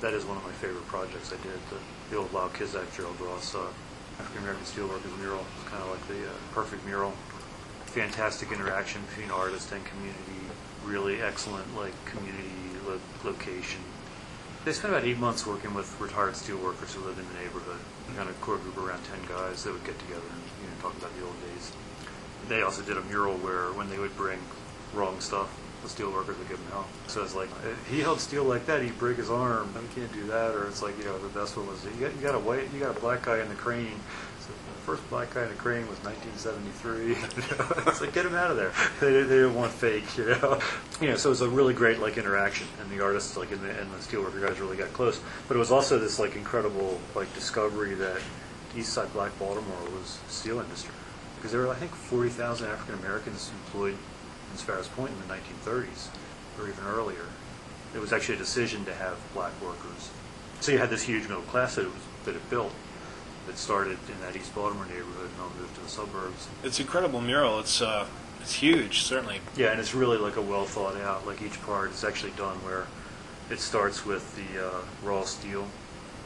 that is one of my favorite projects I did. The, the old Lyle Kizak Gerald Ross uh, African American Steelworkers mural. It's kind of like the uh, perfect mural. Fantastic interaction between artist and community. Really excellent like community lo- location. They spent about eight months working with retired steelworkers who lived in the neighborhood. Kind of core group around ten guys that would get together and you know, talk about the old days. They also did a mural where when they would bring wrong stuff, the steel workers would give him hell. So it's like, if he held steel like that, he'd break his arm. You can't do that. Or it's like, you know, the best one was, you got, you got a white, you got a black guy in the crane. So the first black guy in the crane was 1973. You it's like, get him out of there. They, they didn't want fake, you know. You know, so it was a really great, like, interaction. And the artists, like, and the, and the steelworker guys really got close. But it was also this, like, incredible, like, discovery that East Side Black Baltimore was steel industry because there were, I think, 40,000 African Americans employed in Sparrows Point in the 1930s, or even earlier. It was actually a decision to have black workers. So you had this huge middle class that it, was, that it built. That started in that East Baltimore neighborhood and all moved to the suburbs. It's an incredible mural. It's uh, it's huge, certainly. Yeah, and it's really like a well thought out. Like each part is actually done where it starts with the uh, raw steel,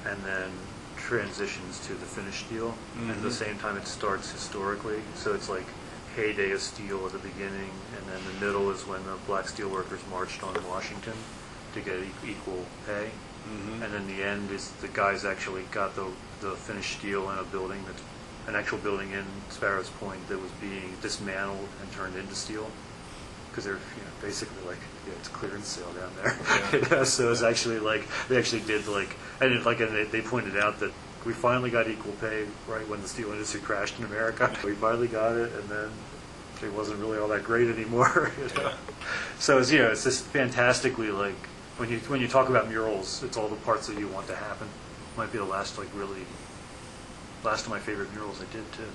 and then transitions to the finished steel. And at the Mhm. same time, it starts historically. So it's like heyday of steel at the beginning, and then the middle is when the black steel workers marched on Washington to get e- equal pay. Mhm. And then the end is the guys actually got the, the finished steel in a building that's an actual building in Sparrows Point that was being dismantled and turned into steel because they're you know basically like yeah, it's clearance sale down there. Yeah. So it's actually like they actually did like and it, like and they, they pointed out that we finally got equal pay right when the steel industry crashed in America. We finally got it, and then it wasn't really all that great anymore. You know? Yeah. So it's you know it's just fantastically like when you when you talk about murals, it's all the parts that you want to happen. Might be the last like really last of my favorite murals I did too.